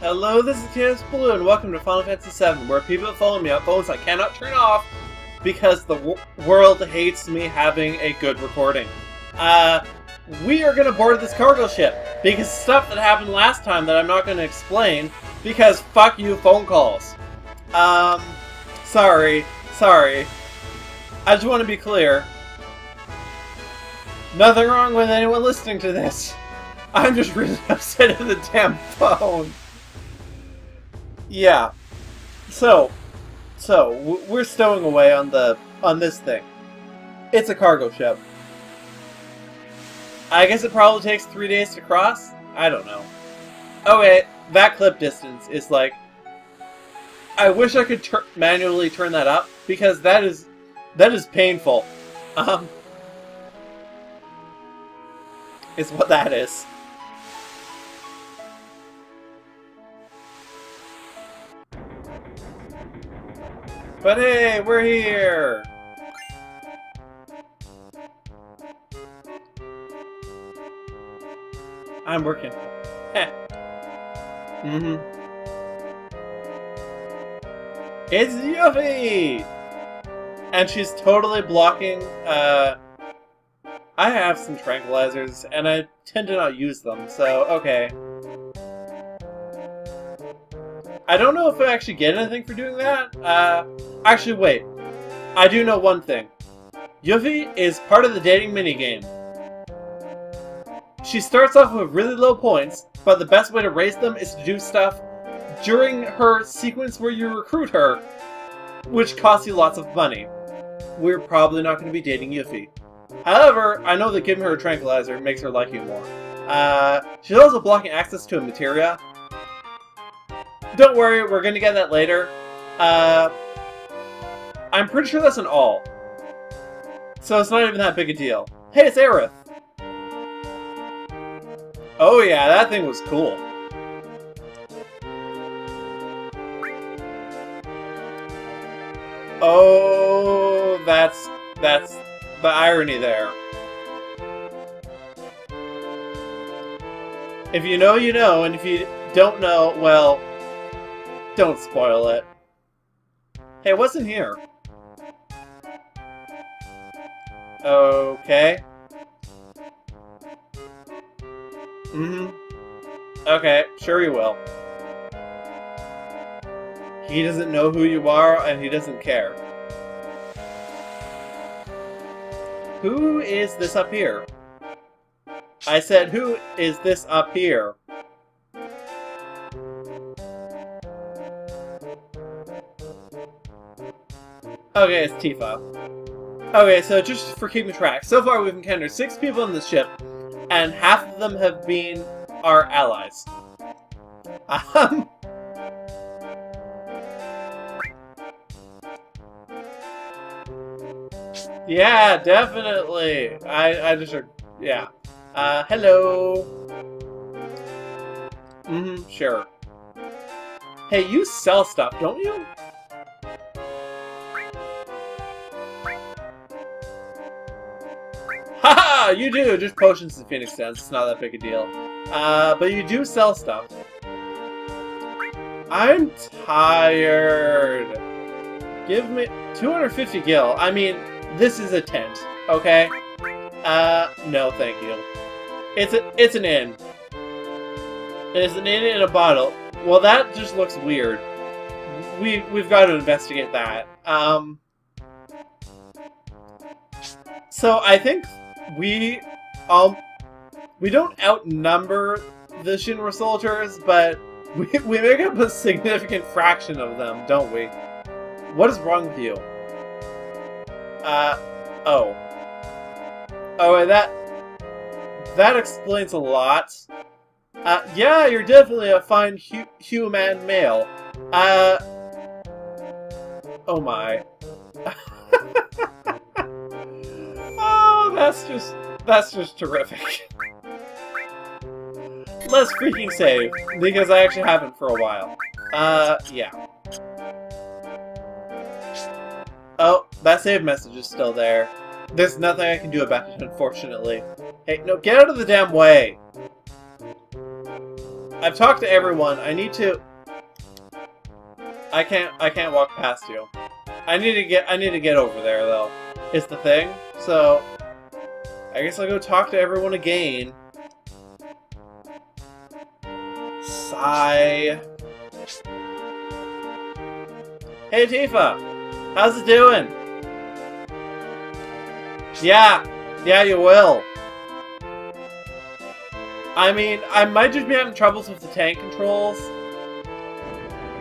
Hello, this is Kaosubaloo, and welcome to Final Fantasy VII, where people follow me on phones I cannot turn off because the world hates me having a good recording. Uh, we are going to board this cargo ship because stuff that happened last time that I'm not going to explain because fuck you phone calls. Um, sorry, sorry. I just want to be clear. Nothing wrong with anyone listening to this. I'm just really upset at the damn phone. Yeah. So, so we're stowing away on the on this thing. It's a cargo ship. I guess it probably takes three days to cross. I don't know. Okay, that clip distance is like. I wish I could tur- manually turn that up because that is that is painful. Um, is what that is. But hey, we're here! I'm working. Heh. mm-hmm. It's Yuffie! And she's totally blocking, uh... I have some tranquilizers, and I tend to not use them, so, okay. I don't know if I actually get anything for doing that. Uh, actually, wait. I do know one thing. Yuffie is part of the dating minigame. She starts off with really low points, but the best way to raise them is to do stuff during her sequence where you recruit her, which costs you lots of money. We're probably not going to be dating Yuffie. However, I know that giving her a tranquilizer makes her like you more. Uh, she's also blocking access to a materia, don't worry, we're gonna get that later. Uh, I'm pretty sure that's an all. So it's not even that big a deal. Hey, it's Aerith! Oh yeah, that thing was cool. Oh, that's, that's the irony there. If you know, you know, and if you don't know, well, don't spoil it. Hey, what's in here? Okay. Mm-hmm. Okay, sure you will. He doesn't know who you are, and he doesn't care. Who is this up here? I said, who is this up here? Okay, it's Tifa. Okay, so just for keeping track, so far we've encountered six people on the ship, and half of them have been our allies. Um... Yeah, definitely. I, I just, yeah. Uh, hello. Mm-hmm, sure. Hey, you sell stuff, don't you? You do! Just potions and Phoenix Downs. It's not that big a deal. Uh, but you do sell stuff. I'm tired. Give me 250 gil. I mean, this is a tent, okay? Uh, no, thank you. It's a, it's an inn. It's an inn in a bottle. Well, that just looks weird. We we've got to investigate that. Um. So I think we um we don't outnumber the Shinra soldiers, but we, we make up a significant fraction of them, don't we? What is wrong with you? Uh, oh. Oh, that... That explains a lot. Uh, yeah, you're definitely a fine hu human male. Uh... Oh my. oh, that's just... That's just terrific. Let's freaking save, because I actually haven't for a while. Uh, yeah. Oh, that save message is still there. There's nothing I can do about it, unfortunately. Hey, no, get out of the damn way! I've talked to everyone. I need to... I can't, I can't walk past you. I need to get, I need to get over there, though. It's the thing. So, I guess I'll go talk to everyone again. Sigh. Hey, Tifa! How's it doing? Yeah, yeah, you will. I mean, I might just be having troubles with the tank controls.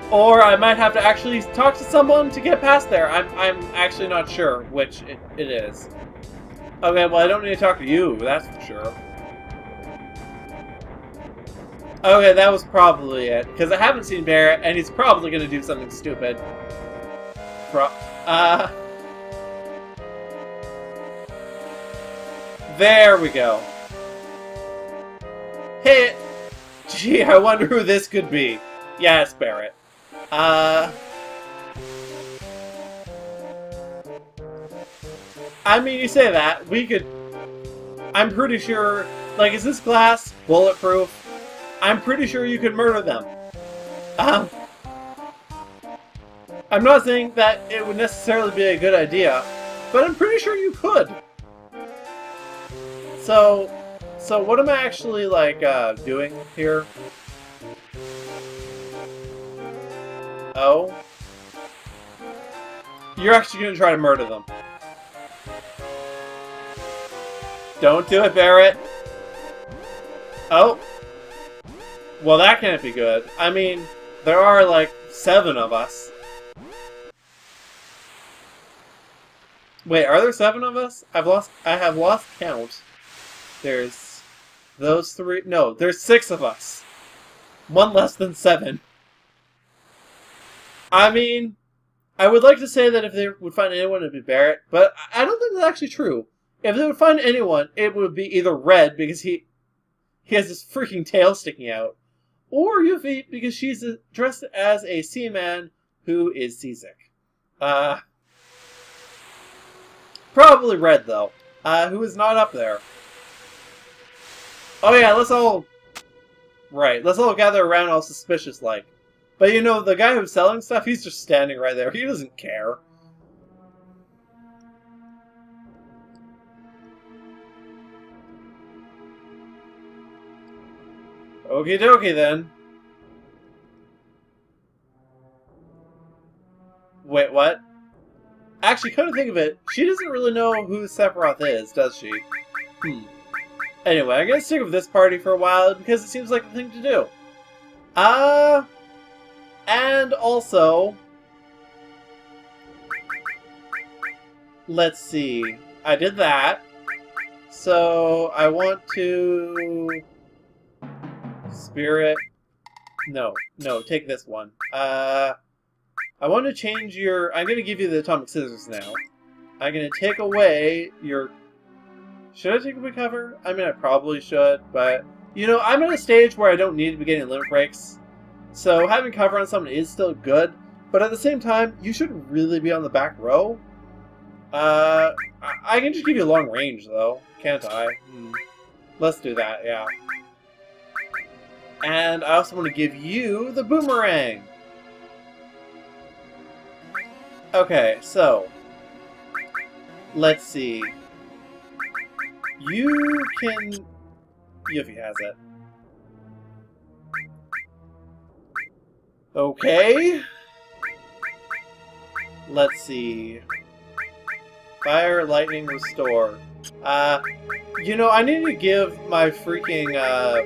Or I might have to actually talk to someone to get past there. I'm, I'm actually not sure which it, it is. Okay, well, I don't need to talk to you, that's for sure. Okay, that was probably it. Because I haven't seen Barret, and he's probably going to do something stupid. Pro uh... There we go. Hit! Gee, I wonder who this could be. Yes, Barret. Uh... I mean, you say that, we could... I'm pretty sure... Like, is this glass bulletproof? I'm pretty sure you could murder them. Um... I'm not saying that it would necessarily be a good idea, but I'm pretty sure you could. So, so what am I actually, like, uh, doing here? Oh? You're actually gonna try to murder them. Don't do it, Barret! Oh. Well, that can't be good. I mean, there are, like, seven of us. Wait, are there seven of us? I've lost. I have lost count. There's those three. No, there's six of us. One less than seven. I mean, I would like to say that if they would find anyone, it'd be Barret, but I don't think that's actually true. If they would find anyone, it would be either Red because he he has this freaking tail sticking out, or Yuffie because she's dressed as a seaman who is seasick. Uh, probably Red though, uh, who is not up there. Oh yeah, let's all right. Let's all gather around, all suspicious like. But you know, the guy who's selling stuff, he's just standing right there. He doesn't care. Okie dokie then. Wait, what? Actually, come to think of it, she doesn't really know who Sephiroth is, does she? Hmm. Anyway, I'm gonna stick with this party for a while because it seems like the thing to do. Uh, and also, let's see. I did that. So I want to spirit. No, no, take this one. Uh, I want to change your. I'm going to give you the atomic scissors now. I'm going to take away your. Should I take away cover? I mean, I probably should, but you know, I'm at a stage where I don't need to be getting limit breaks. So having cover on someone is still good, but at the same time, you should really be on the back row. Uh, I can just give you long range, though, can't I? Hmm. Let's do that, yeah. And I also want to give you the boomerang. Okay, so let's see. You can. Yuffie has it. Okay. Let's see. Fire, lightning, restore. Uh, you know, I need to give my freaking, uh...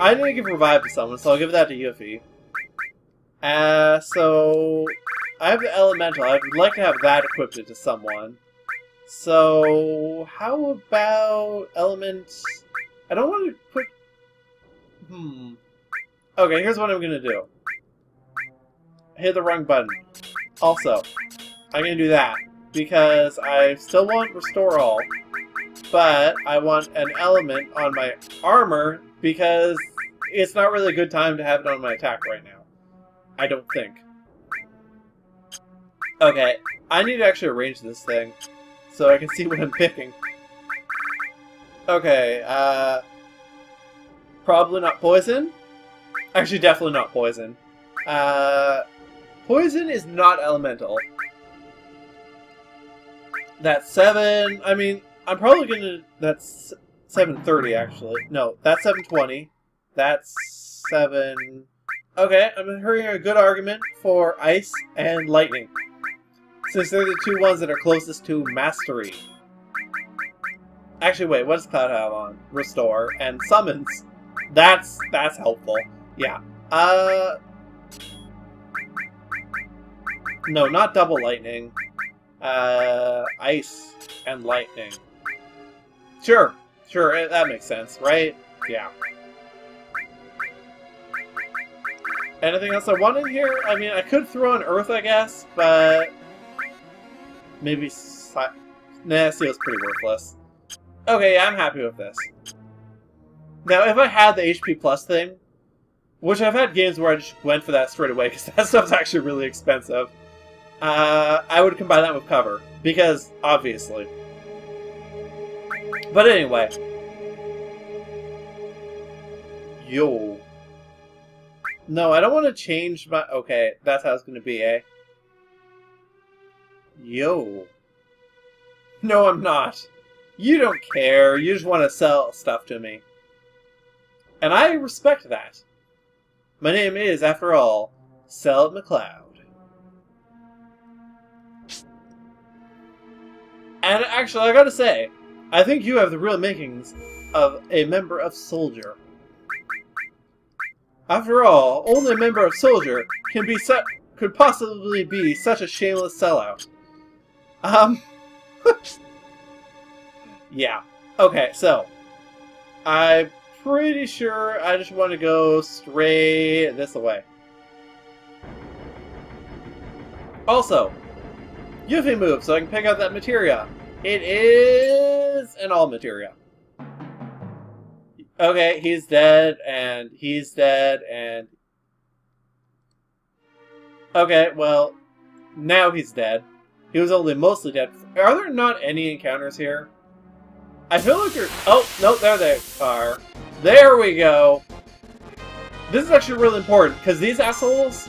I need to give revive to someone, so I'll give that to Yuffie. Uh, so... I have the elemental. I would like to have that equipped to someone. So, how about element... I don't want to put... Hmm... Okay, here's what I'm gonna do. Hit the wrong button. Also, I'm gonna do that, because I still want Restore All, but I want an element on my armor, because it's not really a good time to have it on my attack right now. I don't think. Okay, I need to actually arrange this thing, so I can see what I'm picking. Okay, uh... Probably not poison. Actually, definitely not poison. Uh, poison is not elemental. That's seven. I mean, I'm probably gonna. That's seven thirty actually. No, that's seven twenty. That's seven. Okay, I'm hearing a good argument for ice and lightning, since they're the two ones that are closest to mastery. Actually, wait. What does Cloud have on? Restore and summons. That's that's helpful. Yeah. Uh. No, not double lightning. Uh, ice and lightning. Sure, sure, eh, that makes sense, right? Yeah. Anything else I want in here? I mean, I could throw in Earth, I guess, but... Maybe... Si nah, Seal's pretty worthless. Okay, yeah, I'm happy with this. Now, if I had the HP plus thing, which I've had games where I just went for that straight away, because that stuff's actually really expensive, uh, I would combine that with cover, because, obviously. But anyway. Yo. No, I don't want to change my... Okay, that's how it's going to be, eh? Yo. No, I'm not. You don't care. You just want to sell stuff to me. And I respect that. My name is, after all, Sel McCloud. And actually, I gotta say, I think you have the real makings of a member of Soldier. After all, only a member of Soldier can be su could possibly be such a shameless sellout. Um. yeah. Okay, so. I'm pretty sure I just want to go straight this way. Also, a move so I can pick out that materia. It is an all materia. Okay, he's dead, and he's dead, and... Okay, well, now he's dead. He was only mostly dead. Are there not any encounters here? I feel like you're... Oh, no, there they are. There we go. This is actually really important, because these assholes...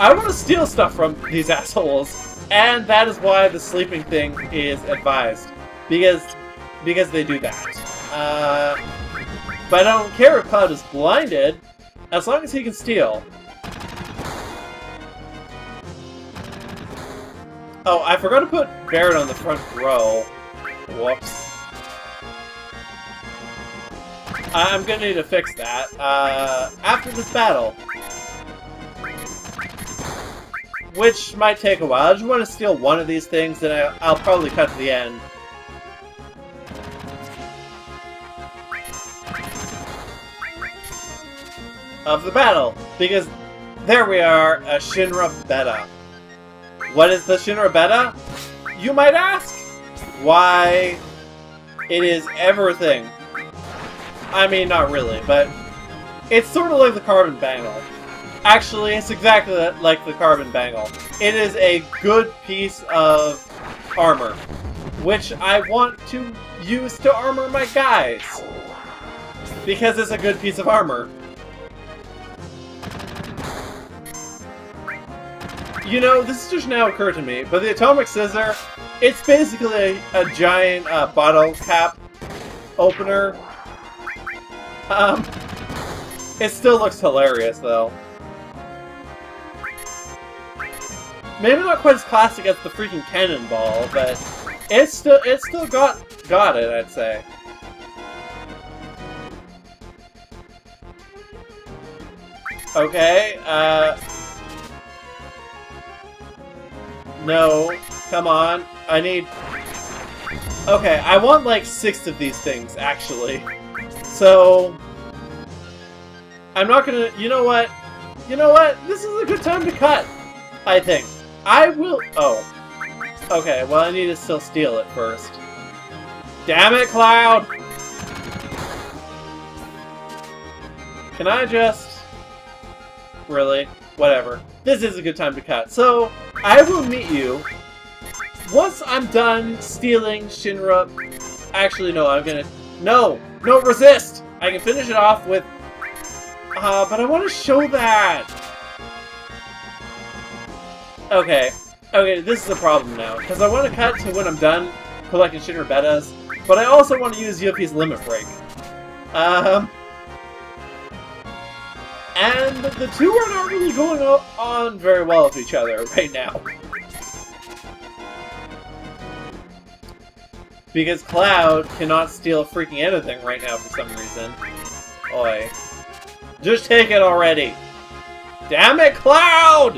I want to steal stuff from these assholes. And that is why the sleeping thing is advised. Because because they do that. Uh, but I don't care if Cloud is blinded, as long as he can steal. Oh, I forgot to put Barret on the front row. Whoops. I'm gonna need to fix that. Uh, after this battle, which might take a while. I just want to steal one of these things, and I, I'll probably cut to the end. Of the battle, because there we are, a Shinra Beta. What is the Shinra Beta? You might ask? Why, it is everything. I mean, not really, but it's sort of like the Carbon Bangle. Actually, it's exactly like the Carbon Bangle. It is a good piece of armor, which I want to use to armor my guys. Because it's a good piece of armor. You know, this just now occurred to me, but the Atomic Scissor, it's basically a, a giant uh, bottle cap opener. Um, it still looks hilarious, though. Maybe not quite as classic as the freaking cannonball, but it's still it still got got it, I'd say. Okay, uh No, come on. I need Okay, I want like six of these things, actually. So I'm not gonna you know what? You know what? This is a good time to cut, I think. I will... Oh. Okay, well I need to still steal it first. Damn it, Cloud! Can I just... Really? Whatever. This is a good time to cut. So, I will meet you once I'm done stealing Shinra... Actually, no, I'm gonna... No! No, resist! I can finish it off with... Uh, but I want to show that! Okay. Okay, this is a problem now. Because I want to cut to when I'm done collecting Shinra Betas, but I also want to use Yuffie's Limit Break. Um... And the two are not really going on very well with each other right now. Because Cloud cannot steal freaking anything right now for some reason. Oi. Just take it already! Damn it, Cloud!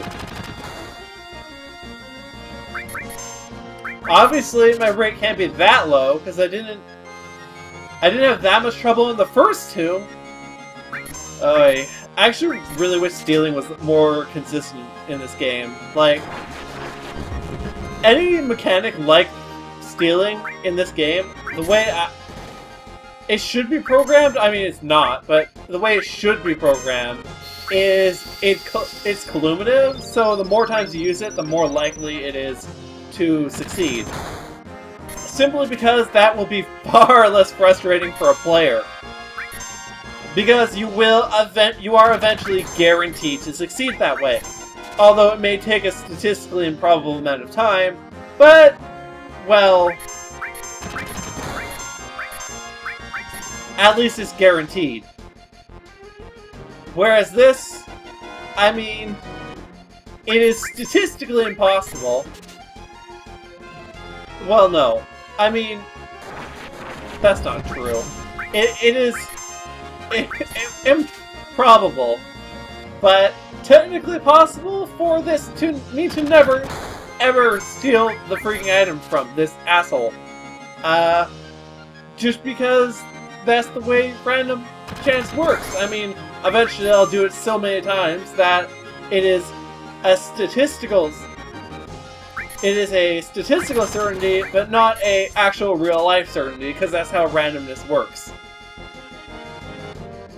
Obviously, my rate can't be that low, because I didn't... I didn't have that much trouble in the first two. I actually really wish stealing was more consistent in this game. Like, any mechanic like stealing in this game, the way I, it should be programmed, I mean it's not, but the way it should be programmed is it it's cumulative, so the more times you use it, the more likely it is to succeed. Simply because that will be far less frustrating for a player. Because you will event you are eventually guaranteed to succeed that way. Although it may take a statistically improbable amount of time, but well at least it's guaranteed. Whereas this, I mean, it is statistically impossible. Well, no. I mean, that's not true. It, it is improbable, but technically possible for this to me to never, ever steal the freaking item from this asshole. Uh, just because that's the way random chance works. I mean, eventually I'll do it so many times that it is a statistical it is a statistical certainty, but not a actual real life certainty, because that's how randomness works.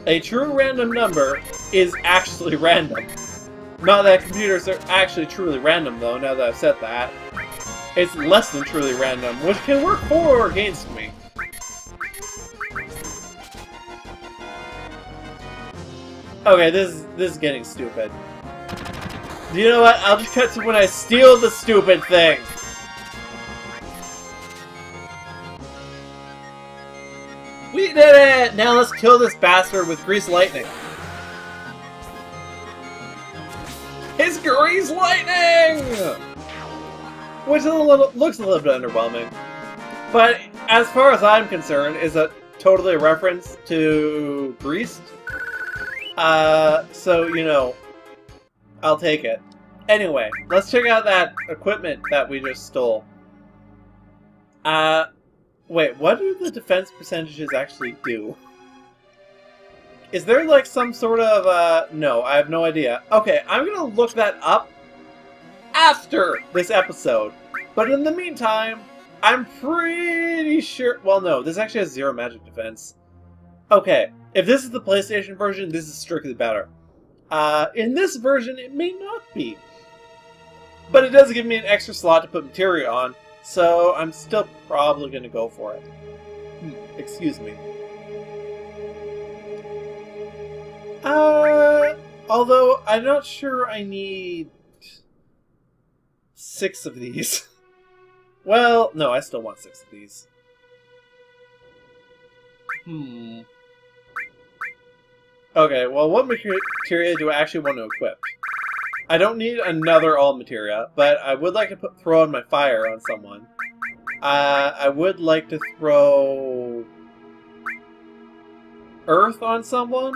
A true random number is actually random. Not that computers are actually truly random, though, now that I've said that. It's less than truly random, which can work for or against me. Okay, this is, this is getting stupid. You know what? I'll just cut to when I steal the stupid thing. We did it! Now let's kill this bastard with Grease Lightning. It's Grease Lightning! Which a little, looks a little bit underwhelming. But as far as I'm concerned, is a totally a reference to Greased. Uh, so, you know, I'll take it. Anyway, let's check out that equipment that we just stole. Uh, Wait, what do the defense percentages actually do? Is there like some sort of, uh, no, I have no idea. Okay, I'm gonna look that up after this episode. But in the meantime, I'm pretty sure, well no, this actually has zero magic defense. Okay, if this is the PlayStation version, this is strictly better. Uh, in this version, it may not be. But it does give me an extra slot to put materia on, so I'm still probably going to go for it. Hmm, excuse me. Uh, although I'm not sure I need six of these. well, no, I still want six of these. Hmm. Okay, well, what materia do I actually want to equip? I don't need another all materia, but I would like to put, throw on my fire on someone. Uh, I would like to throw earth on someone.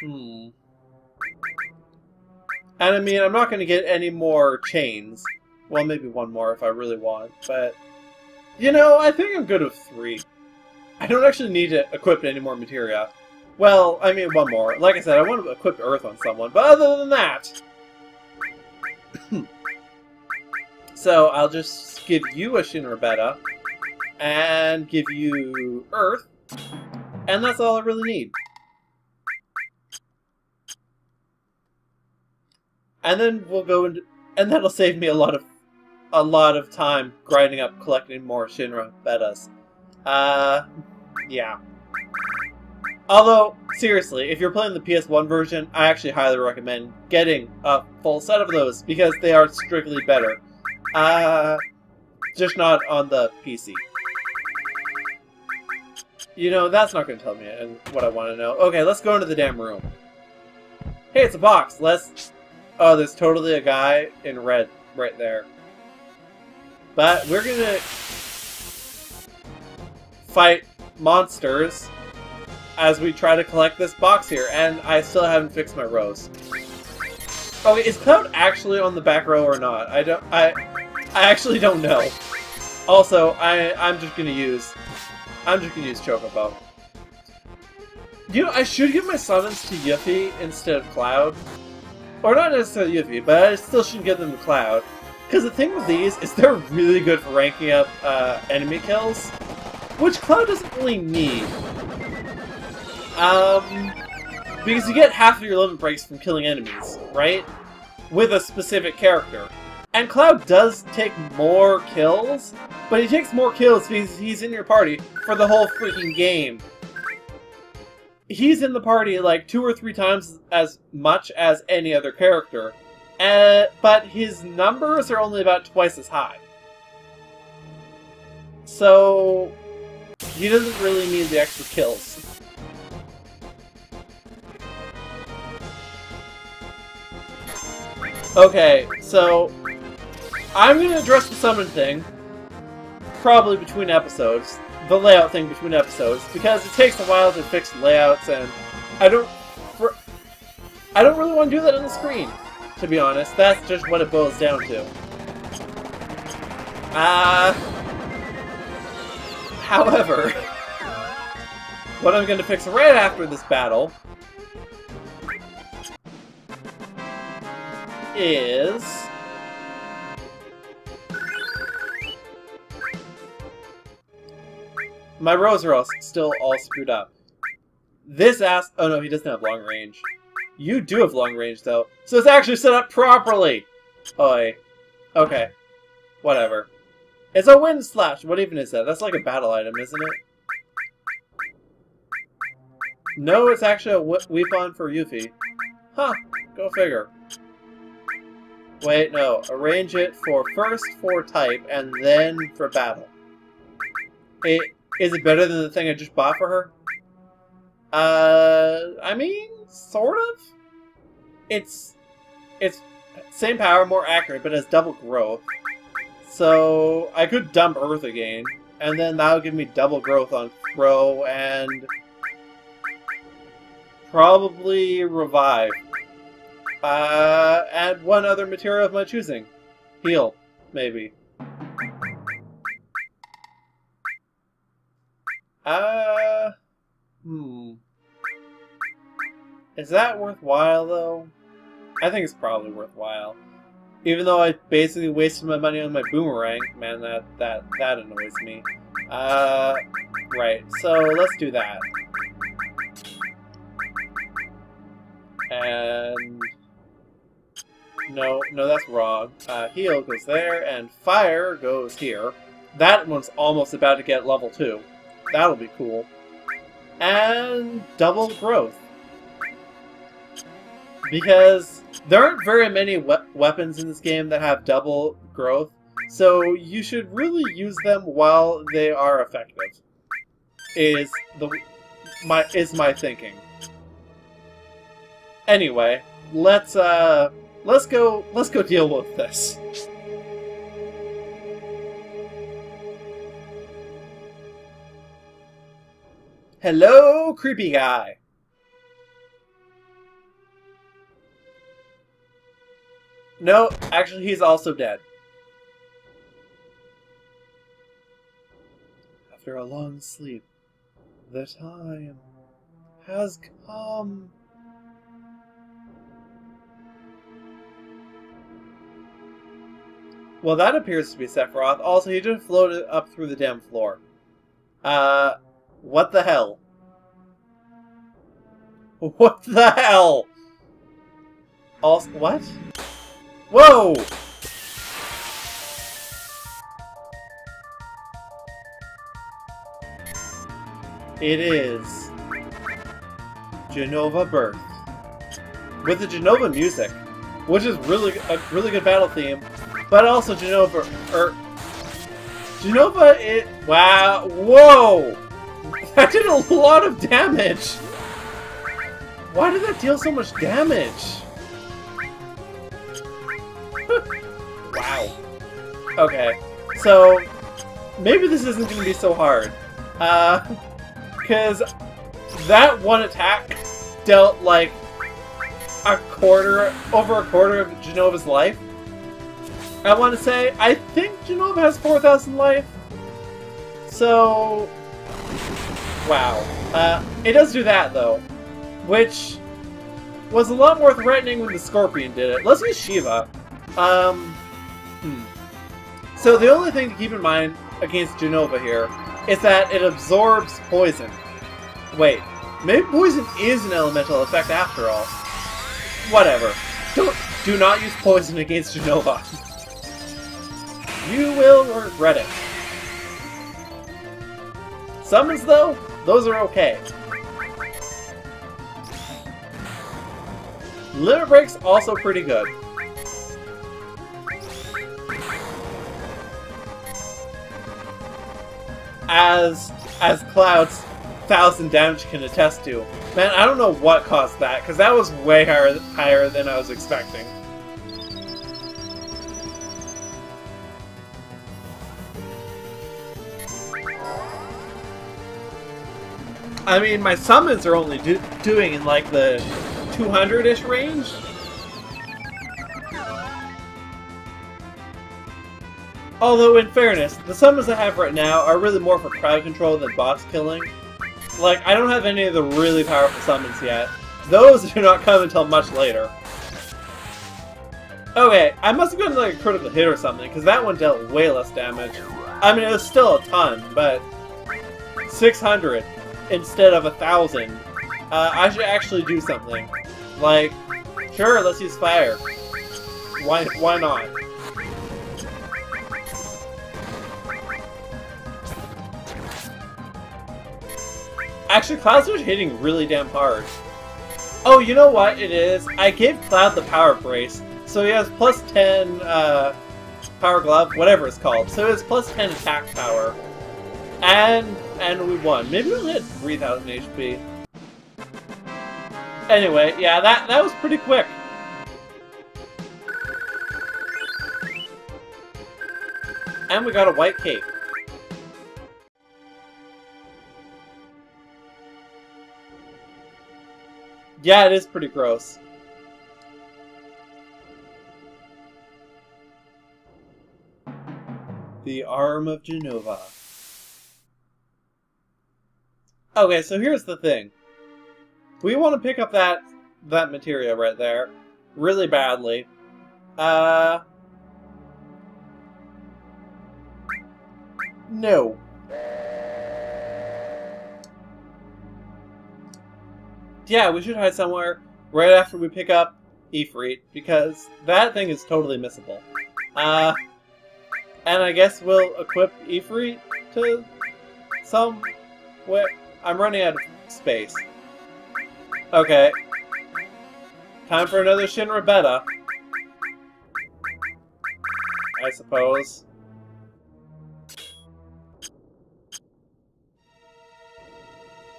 Hmm. And I mean, I'm not going to get any more chains. Well, maybe one more if I really want, but... You know, I think I'm good with three. I don't actually need to equip any more materia. Well, I mean, one more. Like I said, I want to equip Earth on someone, but other than that... so, I'll just give you a Shinra Beta, and give you Earth, and that's all I really need. And then we'll go into... And that'll save me a lot of a lot of time grinding up collecting more Shinra Betas. Uh... Yeah. Although, seriously, if you're playing the PS1 version, I actually highly recommend getting a full set of those because they are strictly better. Uh, just not on the PC. You know, that's not going to tell me what I want to know. Okay, let's go into the damn room. Hey, it's a box. Let's... Oh, there's totally a guy in red right there. But we're going to fight monsters as we try to collect this box here, and I still haven't fixed my rows. Okay, is Cloud actually on the back row or not? I don't. I. I actually don't know. Also, I I'm just gonna use. I'm just gonna use Chocobo. You know, I should give my summons to Yuffie instead of Cloud. Or not necessarily Yuffie, but I still should give them to Cloud. Because the thing with these is they're really good for ranking up uh, enemy kills, which Cloud doesn't really need. Um, because you get half of your limit breaks from killing enemies, right? With a specific character. And Cloud does take more kills, but he takes more kills because he's in your party for the whole freaking game. He's in the party like two or three times as much as any other character, uh, but his numbers are only about twice as high. So, he doesn't really need the extra kills. Okay, so I'm gonna address the summon thing, probably between episodes, the layout thing between episodes, because it takes a while to fix layouts, and I don't, I don't really want to do that on the screen, to be honest. That's just what it boils down to. Uh, however, what I'm going to fix right after this battle is... My rows are all still all screwed up. This ass... Oh no, he doesn't have long range. You do have long range, though. So it's actually set up properly! Oi. Okay. Whatever. It's a wind slash! What even is that? That's like a battle item, isn't it? No, it's actually a weapon for Yuffie. Huh. Go figure. Wait, no. Arrange it for first for type, and then for battle. It, is it better than the thing I just bought for her? Uh, I mean, sort of? It's, it's same power, more accurate, but has double growth. So, I could dump Earth again, and then that'll give me double growth on throw, and probably revive. Uh, add one other material of my choosing. Heal, maybe. Uh, hmm. Is that worthwhile, though? I think it's probably worthwhile. Even though I basically wasted my money on my boomerang, man, that that that annoys me. Uh, right. So let's do that. And no, no, that's wrong. Uh, heal goes there, and fire goes here. That one's almost about to get level 2. That'll be cool. And double growth. Because there aren't very many we weapons in this game that have double growth, so you should really use them while they are effective. Is the my is my thinking. Anyway, let's uh Let's go, let's go deal with this. Hello, creepy guy. No, actually, he's also dead. After a long sleep, the time has come. Well, that appears to be Sephiroth. Also, he just floated up through the damn floor. Uh, what the hell? What the hell? Also, what? Whoa! it is Jenova Birth with the Jenova music, which is really a really good battle theme, but also Jenova er Jenova it wow whoa that did a lot of damage. Why did that deal so much damage? Okay, so maybe this isn't going to be so hard. Uh, because that one attack dealt like a quarter, over a quarter of Jenova's life. I want to say, I think Jenova has 4,000 life. So, wow. Uh, it does do that, though. Which was a lot more threatening when the Scorpion did it. Let's use Shiva. Um. So the only thing to keep in mind against Jenova here is that it absorbs poison. Wait, maybe poison is an elemental effect after all. Whatever. Don't, do not use poison against Jenova. You will regret it. Summons, though, those are okay. Limit Break's also pretty good. As as Cloud's thousand damage can attest to. Man, I don't know what caused that, because that was way higher higher than I was expecting. I mean, my summons are only do doing in like the 200-ish range. Although, in fairness, the summons I have right now are really more for crowd control than boss killing. Like, I don't have any of the really powerful summons yet. Those do not come until much later. Okay, I must have gotten like a critical hit or something, because that one dealt way less damage. I mean, it was still a ton, but 600 instead of a thousand. Uh, I should actually do something. Like, sure, let's use fire. Why, why not? Actually, Cloud's hitting really damn hard. Oh, you know what it is? I gave Cloud the Power Brace, so he has plus 10 uh, Power Glove, whatever it's called. So it's plus 10 attack power. And and we won. Maybe we only had 3,000 HP. Anyway, yeah, that, that was pretty quick. And we got a white cape. Yeah, it is pretty gross. The Arm of Jenova. Okay, so here's the thing. We want to pick up that that material right there really badly. Uh No. Yeah, we should hide somewhere right after we pick up Ifrit, because that thing is totally missable. Uh, and I guess we'll equip Ifrit to some... Where, I'm running out of space. Okay. Time for another Shinra Beta. I suppose.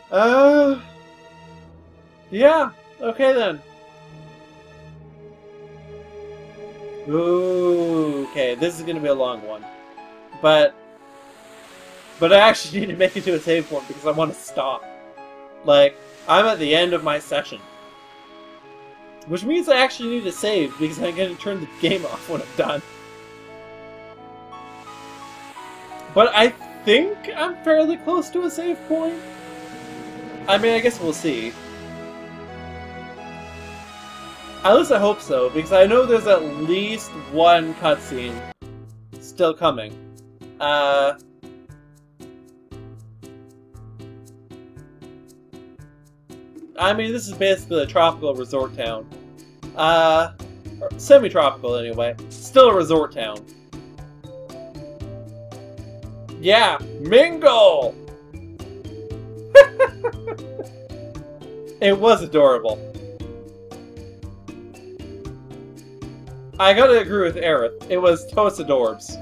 Uh... Yeah, okay then. Ooh, okay, this is gonna be a long one. But but I actually need to make it to a save point because I want to stop. Like, I'm at the end of my session. Which means I actually need to save because I'm going to turn the game off when I'm done. But I think I'm fairly close to a save point. I mean, I guess we'll see. At least I hope so, because I know there's at least one cutscene still coming. Uh, I mean, this is basically a tropical resort town. Uh, semi-tropical anyway. Still a resort town. Yeah, Mingle! It was adorable. I gotta agree with Aerith. It was toast adorbs.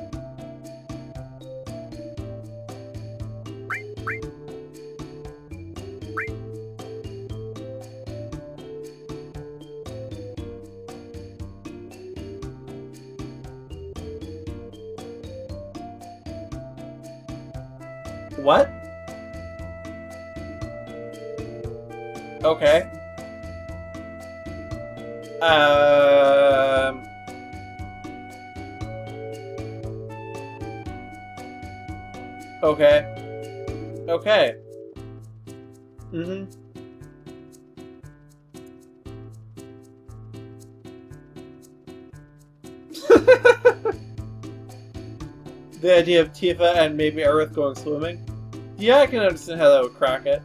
Okay. Okay. Mm-hmm. the idea of Tifa and maybe Aerith going swimming. Yeah, I can understand how that would crack it.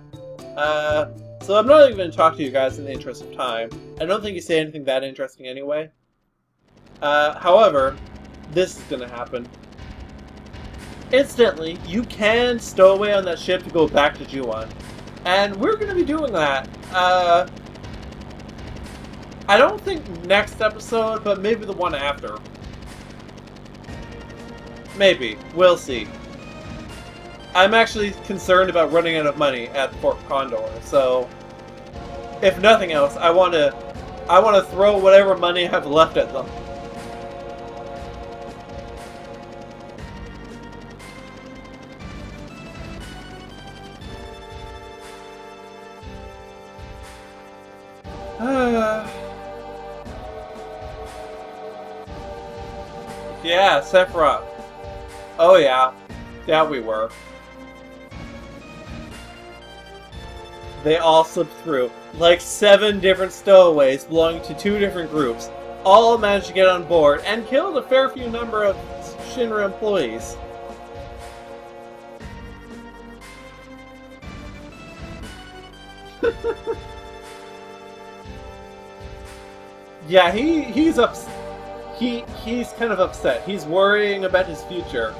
Uh, so I'm not even going to talk to you guys in the interest of time. I don't think you say anything that interesting anyway. Uh, however, this is going to happen. Instantly, you can stow away on that ship to go back to Juon. And we're going to be doing that. Uh, I don't think next episode, but maybe the one after. Maybe. We'll see. I'm actually concerned about running out of money at Fort Condor, so if nothing else, I want to I want to throw whatever money I have left at them. Yeah, Sephiroth. Oh yeah. Yeah, we were. They all slipped through. Like seven different stowaways belonging to two different groups. All managed to get on board and killed a fair few number of Shinra employees. yeah, he he's ups he he's kind of upset. He's worrying about his future.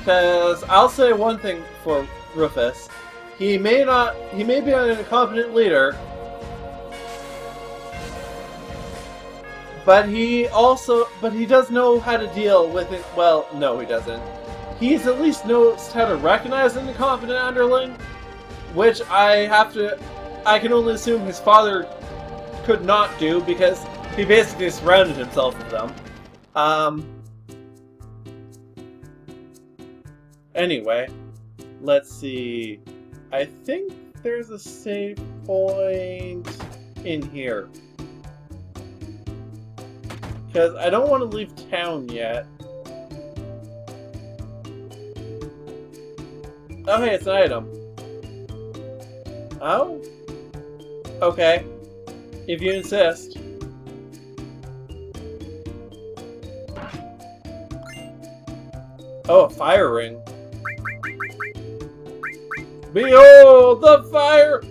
Because I'll say one thing for Rufus. He may not, he may be an incompetent leader, but he also, but he does know how to deal with it. Well, no, he doesn't. He's at least knows how to recognize an incompetent underling, which I have to, I can only assume his father could not do because he basically surrounded himself with them. Um, Anyway, let's see. I think there's a save point in here. Because I don't want to leave town yet. Oh, hey, it's an item. Oh? Okay. If you insist. Oh, a fire ring. Behold the fire!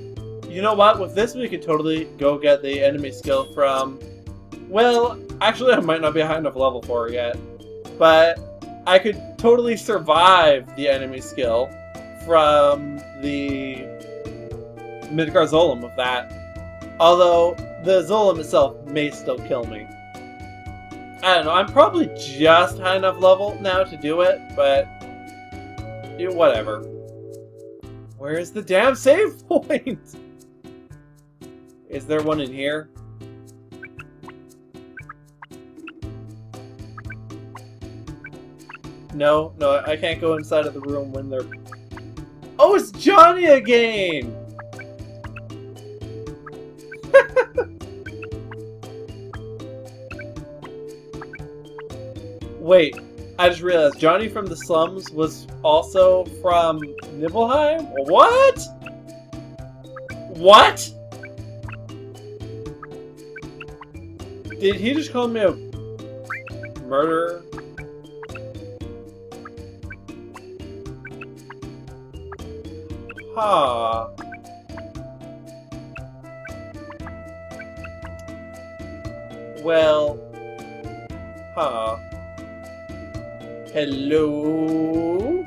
You know what? With this, we could totally go get the enemy skill from... Well, actually, I might not be high enough level for it yet. But I could totally survive the enemy skill from the Midgar Zolom of that. Although, the Zolom itself may still kill me. I don't know, I'm probably just high enough level now to do it, but... Whatever. Where's the damn save point? Is there one in here? No, no, I can't go inside of the room when they're... Oh, it's Johnny again! Wait, I just realized Johnny from the slums was also from Nibelheim? What? What? Did he just call me a murderer? Huh. Well... Huh. Hello?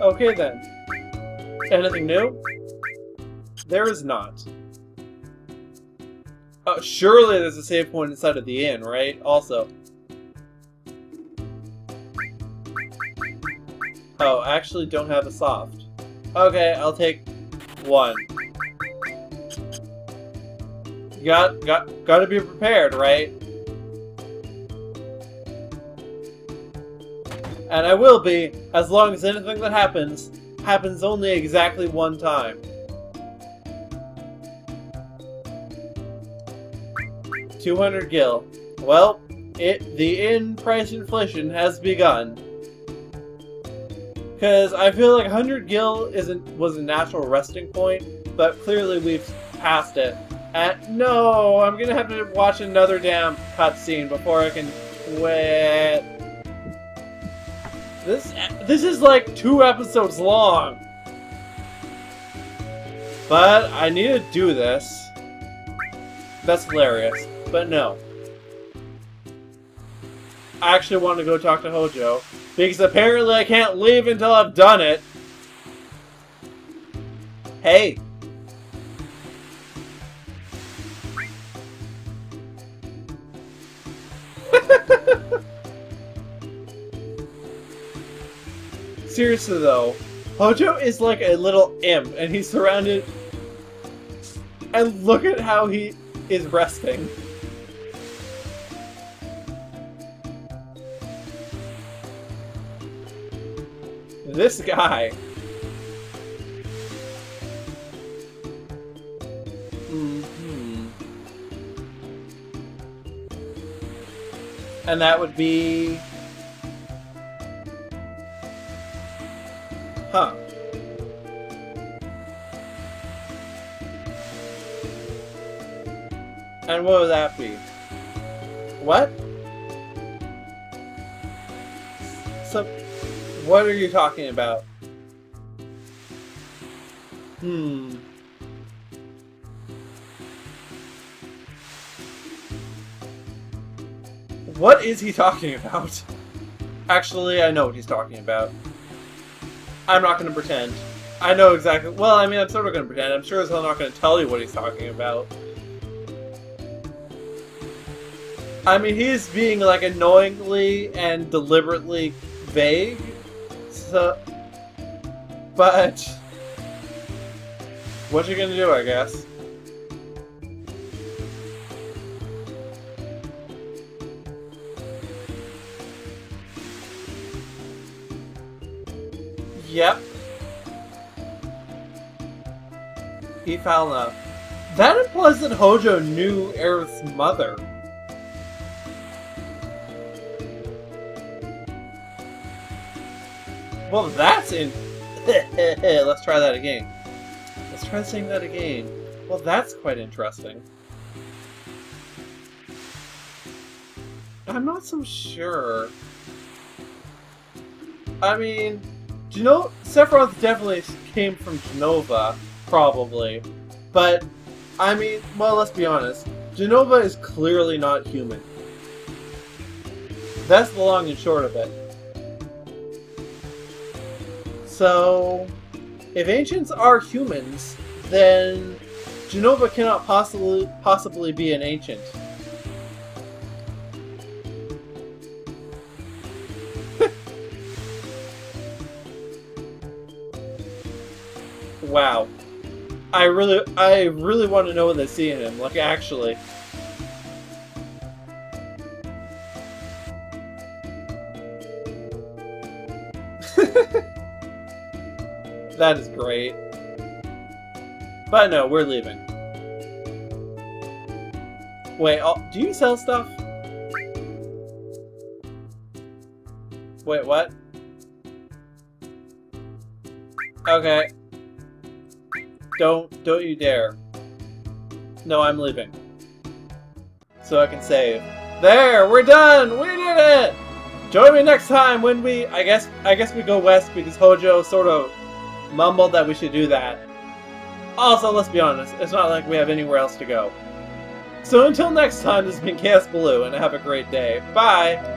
okay then. Anything new? There is not. Uh, surely there's a save point inside of the inn, right? Also. Oh, I actually don't have a soft. Okay, I'll take one got got gotta be prepared, right? And I will be, as long as anything that happens, happens only exactly one time. Two hundred gil. Well, it the in price inflation has begun. Because I feel like 100 gil isn't was a natural resting point, but clearly we've passed it. And no, I'm gonna have to watch another damn cutscene before I can quit. This this is like two episodes long. But I need to do this. That's hilarious. But no. I actually want to go talk to Hojo. Because apparently I can't leave until I've done it. Hey. Seriously though, Hojo is like a little imp and he's surrounded... And look at how he is resting. This guy. And that would be... Huh. And what would that be? What? Some... What are you talking about? Hmm. What is he talking about? Actually, I know what he's talking about. I'm not going to pretend. I know exactly. Well, I mean, I'm sort of going to pretend. I'm sure as hell not going to tell you what he's talking about. I mean, he's being, like, annoyingly and deliberately vague. So... But... What you gonna do, I guess? Yep. He found out. That implies that Hojo knew Aerith's mother. Well, that's in... Let's try that again. Let's try saying that again. Well, that's quite interesting. I'm not so sure. I mean, know, Sephiroth definitely came from Jenova, probably. But, I mean, well, let's be honest. Jenova is clearly not human. That's the long and short of it. So, if ancients are humans, then Jenova cannot possibly possibly be an ancient. I really I really want to know what they see in him, like actually. That is great. But no, we're leaving. Wait, oh, do you sell stuff? Wait, what? Okay. Don't, don't you dare. No, I'm leaving. So I can save. There, we're done! We did it! Join me next time when we, I guess, I guess we go west because Hojo sort of mumbled that we should do that. Also, let's be honest, it's not like we have anywhere else to go. So until next time, this has been Kaosubaloo, and have a great day. Bye!